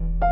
you